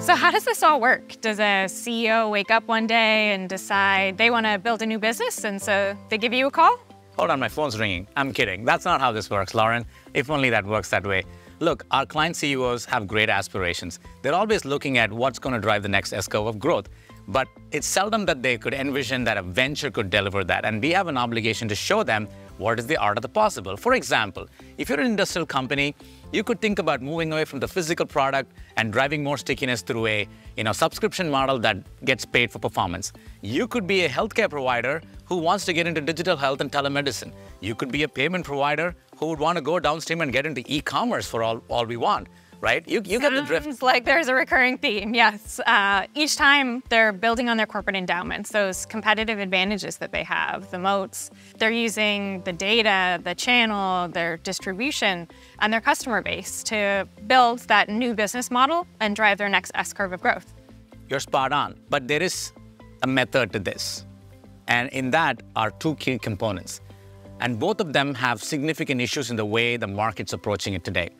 So how does this all work? Does a CEO wake up one day and decide they want to build a new business and so they give you a call? Hold on, my phone's ringing. I'm kidding. That's not how this works, Lauren. If only that works that way. Look, our client CEOs have great aspirations. They're always looking at what's going to drive the next S curve of growth. But it's seldom that they could envision that a venture could deliver that. And we have an obligation to show them what is the art of the possible. For example, if you're an industrial company, you could think about moving away from the physical product and driving more stickiness through a you know, subscription model that gets paid for performance. You could be a healthcare provider who wants to get into digital health and telemedicine. You could be a payment provider who would want to go downstream and get into e-commerce for all, all we want right? You, you get the drift. Like there's a recurring theme, yes. Uh, each time they're building on their corporate endowments, those competitive advantages that they have, the moats. They're using the data, the channel, their distribution, and their customer base to build that new business model and drive their next S-curve of growth. You're spot on, but there is a method to this. And in that are two key components. And both of them have significant issues in the way the market's approaching it today.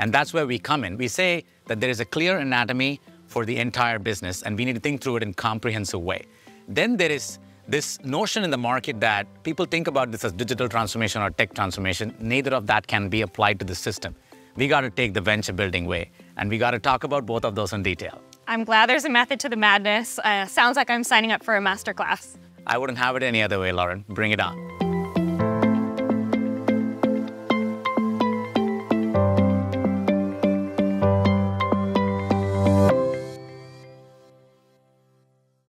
And that's where we come in. We say that there is a clear anatomy for the entire business, and we need to think through it in a comprehensive way. Then there is this notion in the market that people think about this as digital transformation or tech transformation. Neither of that can be applied to the system. We got to take the venture building way, and we got to talk about both of those in detail. I'm glad there's a method to the madness. Uh, sounds like I'm signing up for a masterclass. I wouldn't have it any other way, Lauren. Bring it on.